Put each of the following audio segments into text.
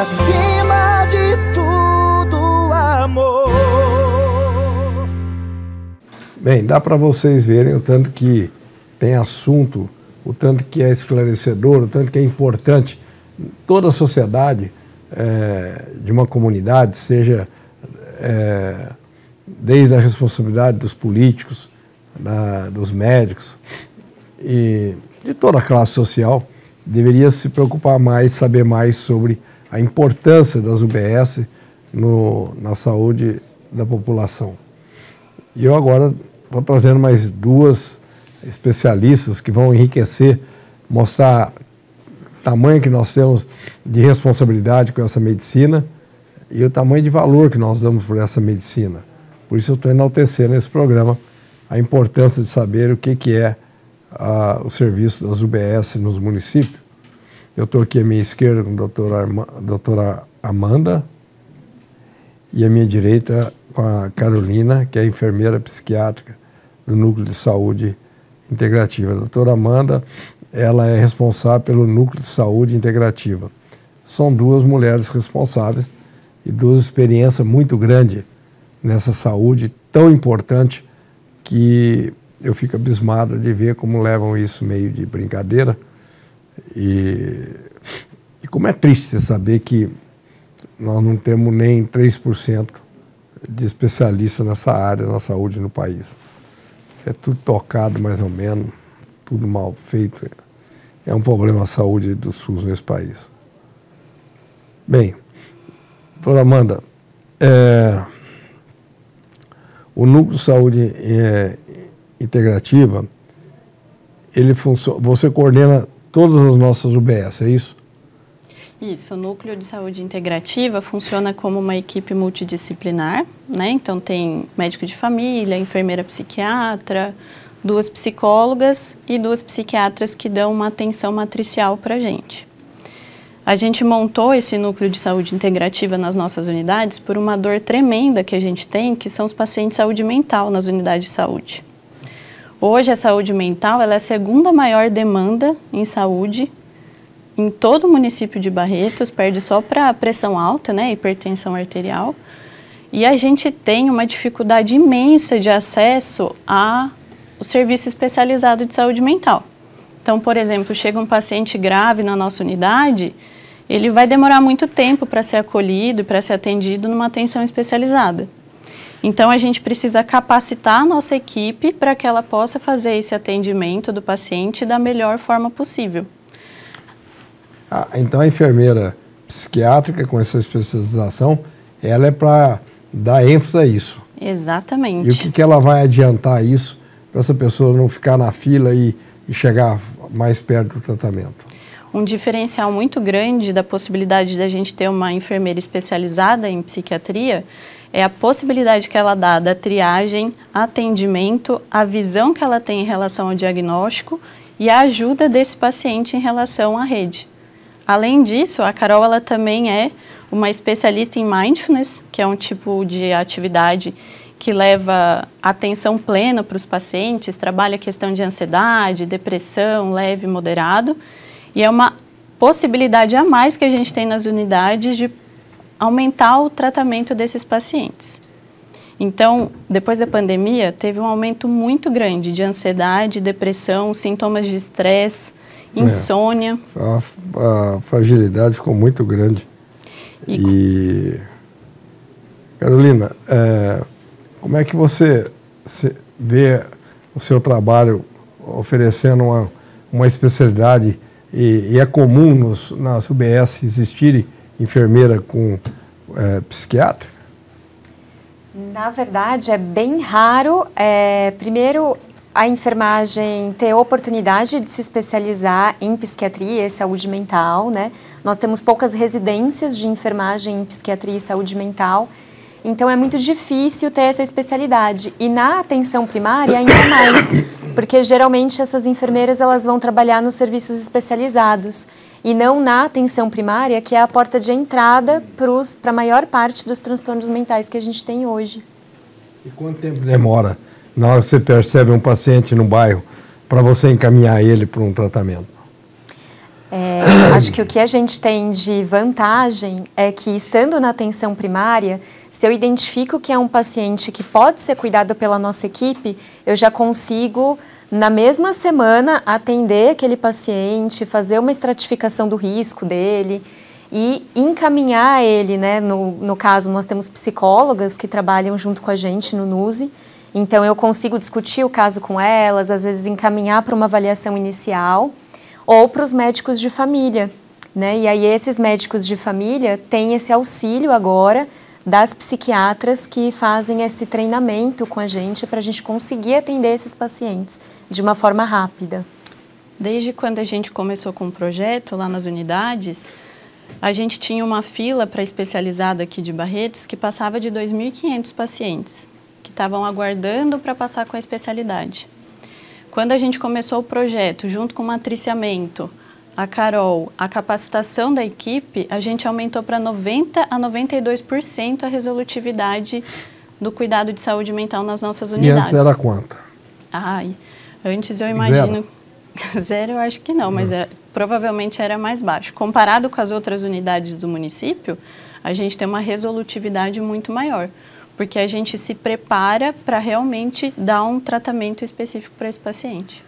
acima de tudo, amor. Bem, dá para vocês verem o tanto que tem assunto, o tanto que é esclarecedor, o tanto que é importante. Toda a sociedade é, de uma comunidade, seja é, desde a responsabilidade dos políticos, da, dos médicos e de toda a classe social, deveria se preocupar mais, saber mais sobre a importância das UBS no, na saúde da população. E eu agora estou trazendo mais duas especialistas que vão enriquecer, mostrar o tamanho que nós temos de responsabilidade com essa medicina e o tamanho de valor que nós damos por essa medicina. Por isso eu estou enaltecendo nesse programa a importância de saber o que, que é a, o serviço das UBS nos municípios. Eu estou aqui à minha esquerda com a doutora, a doutora Amanda e à minha direita com a Carolina, que é enfermeira psiquiátrica do Núcleo de Saúde Integrativa. A doutora Amanda, ela é responsável pelo Núcleo de Saúde Integrativa. São duas mulheres responsáveis e duas experiências muito grandes nessa saúde tão importante que eu fico abismado de ver como levam isso meio de brincadeira. E, e como é triste saber que nós não temos nem 3% de especialistas nessa área na saúde no país. É tudo tocado mais ou menos, tudo mal feito. É um problema a saúde do SUS nesse país. Bem, doutora Amanda, é, o núcleo de saúde é, integrativa, ele funciona, você coordena todas as nossas UBS, é isso? Isso, o Núcleo de Saúde Integrativa funciona como uma equipe multidisciplinar, né? Então tem médico de família, enfermeira psiquiatra, duas psicólogas e duas psiquiatras que dão uma atenção matricial para a gente. A gente montou esse núcleo de saúde integrativa nas nossas unidades por uma dor tremenda que a gente tem, que são os pacientes de saúde mental nas unidades de saúde. Hoje a saúde mental é a segunda maior demanda em saúde em todo o município de Barretos, perde só para pressão alta, né, hipertensão arterial. E a gente tem uma dificuldade imensa de acesso a o serviço especializado de saúde mental. Então, por exemplo, chega um paciente grave na nossa unidade, ele vai demorar muito tempo para ser acolhido, para ser atendido numa atenção especializada. Então, a gente precisa capacitar a nossa equipe para que ela possa fazer esse atendimento do paciente da melhor forma possível. Ah, então a enfermeira psiquiátrica com essa especialização, ela é para dar ênfase a isso. Exatamente. E o que, que ela vai adiantar isso para essa pessoa não ficar na fila e, e chegar mais perto do tratamento? Um diferencial muito grande da possibilidade da gente ter uma enfermeira especializada em psiquiatria é a possibilidade que ela dá da triagem, atendimento, a visão que ela tem em relação ao diagnóstico e a ajuda desse paciente em relação à rede. Além disso, a Carol ela também é uma especialista em mindfulness, que é um tipo de atividade que leva atenção plena para os pacientes, trabalha a questão de ansiedade, depressão, leve e moderado, e é uma possibilidade a mais que a gente tem nas unidades de aumentar o tratamento desses pacientes. Então, depois da pandemia, teve um aumento muito grande de ansiedade, depressão, sintomas de estresse, é. insônia. É, a, a, fragilidade ficou muito grande. E, e Carolina, é, como é que você vê o seu trabalho oferecendo uma, uma especialidade e, e é comum nos, nas UBS existirem enfermeira com é, psiquiatra? Na verdade, é bem raro. É, primeiro, a enfermagem ter oportunidade de se especializar em psiquiatria e saúde mental, né? Nós temos poucas residências de enfermagem em psiquiatria e saúde mental, então é muito difícil ter essa especialidade. E na atenção primária ainda mais, porque geralmente essas enfermeiras elas vão trabalhar nos serviços especializados e não na atenção primária, que é a porta de entrada para a maior parte dos transtornos mentais que a gente tem hoje. E quanto tempo demora na hora que você percebe um paciente no bairro, para você encaminhar ele para um tratamento? É, acho que o que a gente tem de vantagem é que, estando na atenção primária, se eu identifico que é um paciente que pode ser cuidado pela nossa equipe, eu já consigo, na mesma semana, atender aquele paciente, fazer uma estratificação do risco dele e encaminhar ele, né? No, no caso, nós temos psicólogas que trabalham junto com a gente no NUSE, então eu consigo discutir o caso com elas, às vezes encaminhar para uma avaliação inicial ou para os médicos de família, né? E aí esses médicos de família têm esse auxílio agora das psiquiatras que fazem esse treinamento com a gente para a gente conseguir atender esses pacientes de uma forma rápida. Desde quando a gente começou com o projeto lá nas unidades, a gente tinha uma fila para especializada aqui de Barretos que passava de 2.500 pacientes que estavam aguardando para passar com a especialidade. Quando a gente começou o projeto, junto com o matriciamento, a Carol, a capacitação da equipe, a gente aumentou para 90 a 92% a resolutividade do cuidado de saúde mental nas nossas unidades. E antes era quanto? Ai, antes eu imagino zero, zero eu acho que não, mas é, provavelmente era mais baixo. Comparado com as outras unidades do município, a gente tem uma resolutividade muito maior, porque a gente se prepara para realmente dar um tratamento específico para esse paciente.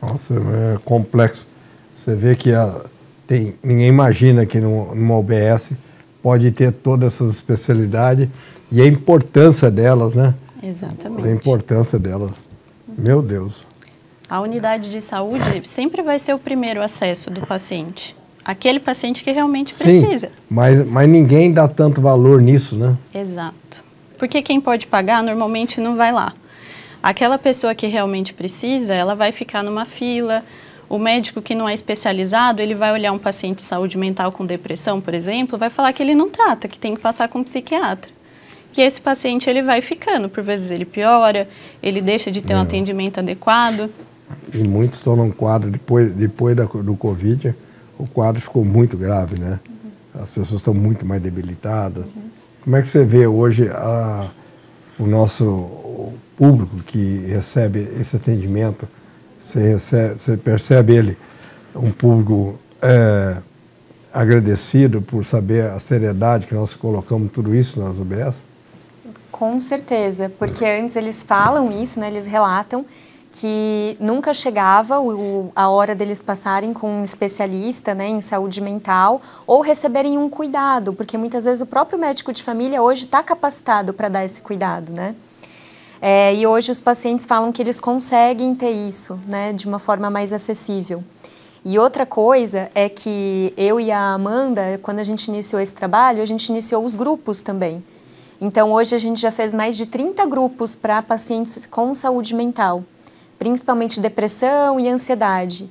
Nossa, é complexo. Você vê que a, tem, ninguém imagina que no, numa OBS pode ter todas essas especialidades e a importância delas, né? Exatamente. A importância delas. Meu Deus. A unidade de saúde sempre vai ser o primeiro acesso do paciente. Aquele paciente que realmente precisa. Sim, mas, mas ninguém dá tanto valor nisso, né? Exato. Porque quem pode pagar normalmente não vai lá. Aquela pessoa que realmente precisa, ela vai ficar numa fila, o médico que não é especializado, ele vai olhar um paciente de saúde mental com depressão, por exemplo, vai falar que ele não trata, que tem que passar com um psiquiatra. E esse paciente ele vai ficando, por vezes ele piora, ele deixa de ter é. um atendimento adequado. E muitos num quadro, depois, depois da, do Covid, o quadro ficou muito grave, né? Uhum. As pessoas estão muito mais debilitadas. Uhum. Como é que você vê hoje a, o nosso público que recebe esse atendimento? Você, recebe, você percebe ele, um público é, agradecido por saber a seriedade que nós colocamos tudo isso nas UBS? Com certeza, porque antes eles falam isso, né, eles relatam que nunca chegava o, a hora deles passarem com um especialista né, em saúde mental ou receberem um cuidado, porque muitas vezes o próprio médico de família hoje está capacitado para dar esse cuidado, né? É, e hoje os pacientes falam que eles conseguem ter isso, né, de uma forma mais acessível. E outra coisa é que eu e a Amanda, quando a gente iniciou esse trabalho, a gente iniciou os grupos também. Então hoje a gente já fez mais de 30 grupos para pacientes com saúde mental, principalmente depressão e ansiedade.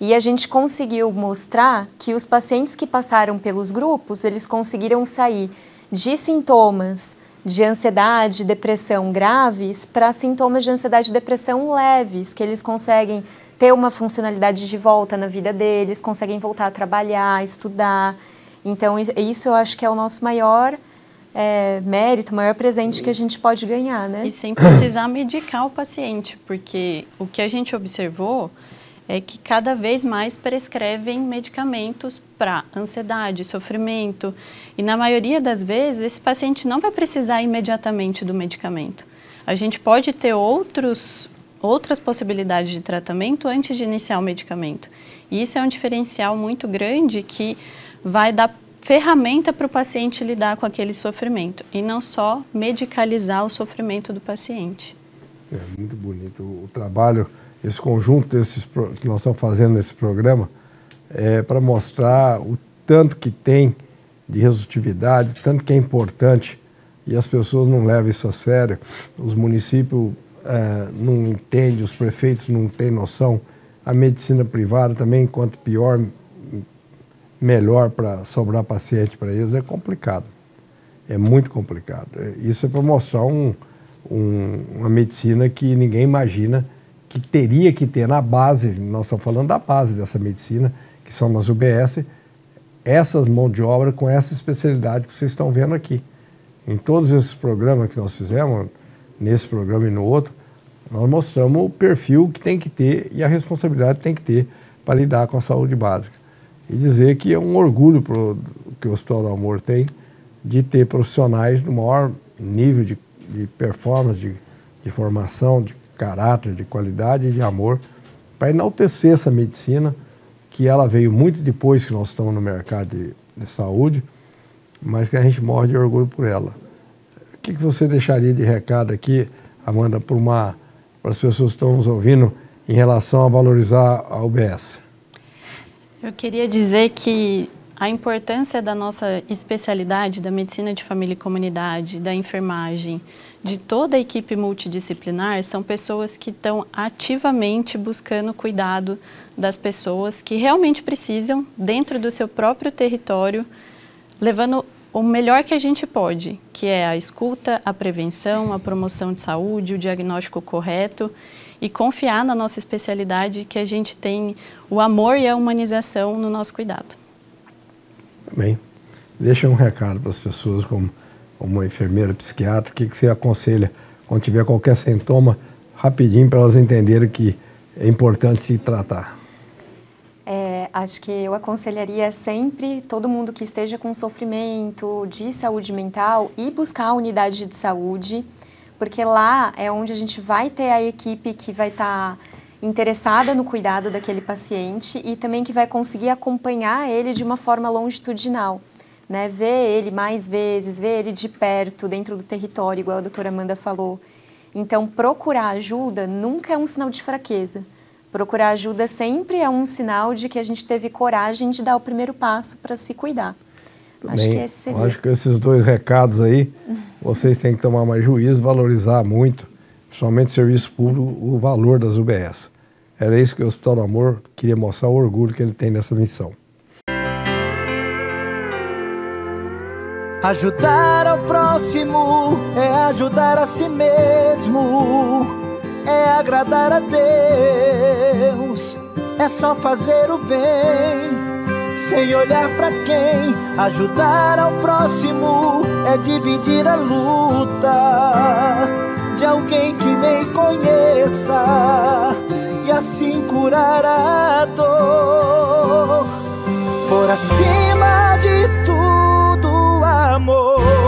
E a gente conseguiu mostrar que os pacientes que passaram pelos grupos, eles conseguiram sair de sintomas de ansiedade, depressão graves para sintomas de ansiedade e depressão leves, que eles conseguem ter uma funcionalidade de volta na vida deles, conseguem voltar a trabalhar, estudar. Então, isso eu acho que é o nosso maior é, mérito, maior presente que a gente pode ganhar, né? E sem precisar medicar o paciente, porque o que a gente observou é que cada vez mais prescrevem medicamentos para ansiedade, sofrimento. E na maioria das vezes, esse paciente não vai precisar imediatamente do medicamento. A gente pode ter outros, outras possibilidades de tratamento antes de iniciar o medicamento. E isso é um diferencial muito grande que vai dar ferramenta para o paciente lidar com aquele sofrimento e não só medicalizar o sofrimento do paciente. É muito bonito o trabalho esse conjunto desses que nós estamos fazendo nesse programa é para mostrar o tanto que tem de resolutividade, tanto que é importante e as pessoas não levam isso a sério. Os municípios é, não entendem, os prefeitos não têm noção. A medicina privada também, quanto pior, melhor para sobrar paciente para eles, é complicado. É muito complicado. Isso é para mostrar um, um, uma medicina que ninguém imagina que teria que ter na base, nós estamos falando da base dessa medicina, que são nas UBS, essas mãos de obra com essa especialidade que vocês estão vendo aqui. Em todos esses programas que nós fizemos, nesse programa e no outro, nós mostramos o perfil que tem que ter e a responsabilidade que tem que ter para lidar com a saúde básica. E dizer que é um orgulho pro, que o Hospital do Amor tem de ter profissionais do maior nível de, de performance, de, de formação, de caráter, de qualidade e de amor, para enaltecer essa medicina, que ela veio muito depois que nós estamos no mercado de, de saúde, mas que a gente morre de orgulho por ela. O que, que você deixaria de recado aqui, Amanda, para as pessoas que estão nos ouvindo em relação a valorizar a UBS? Eu queria dizer que a importância da nossa especialidade, da medicina de família e comunidade, da enfermagem, de toda a equipe multidisciplinar, são pessoas que estão ativamente buscando cuidado das pessoas que realmente precisam, dentro do seu próprio território, levando o melhor que a gente pode, que é a escuta, a prevenção, a promoção de saúde, o diagnóstico correto e confiar na nossa especialidade que a gente tem o amor e a humanização no nosso cuidado. Bem, deixa um recado para as pessoas como, como uma enfermeira, psiquiatra, o que, que você aconselha quando tiver qualquer sintoma, rapidinho para elas entenderem que é importante se tratar. É, acho que eu aconselharia sempre todo mundo que esteja com sofrimento de saúde mental ir buscar a unidade de saúde, porque lá é onde a gente vai ter a equipe que vai estar tá interessada no cuidado daquele paciente e também que vai conseguir acompanhar ele de uma forma longitudinal. Né, ver ele mais vezes, ver ele de perto, dentro do território, igual a doutora Amanda falou. Então, procurar ajuda nunca é um sinal de fraqueza Procurar ajuda sempre é um sinal de que a gente teve coragem de dar o primeiro passo para se cuidar. Acho que esse seria. Acho que esses dois recados aí, vocês têm que tomar mais juízo, valorizar muito, principalmente serviço público, o valor das UBS. Era isso que o Hospital do Amor queria mostrar o orgulho que ele tem nessa missão. Ajudar ao próximo é ajudar a si mesmo é agradar a Deus, é só fazer o bem, sem olhar para quem. Ajudar ao próximo é dividir a luta de alguém que nem conheça e assim curar a dor. Por acima de tudo, amor.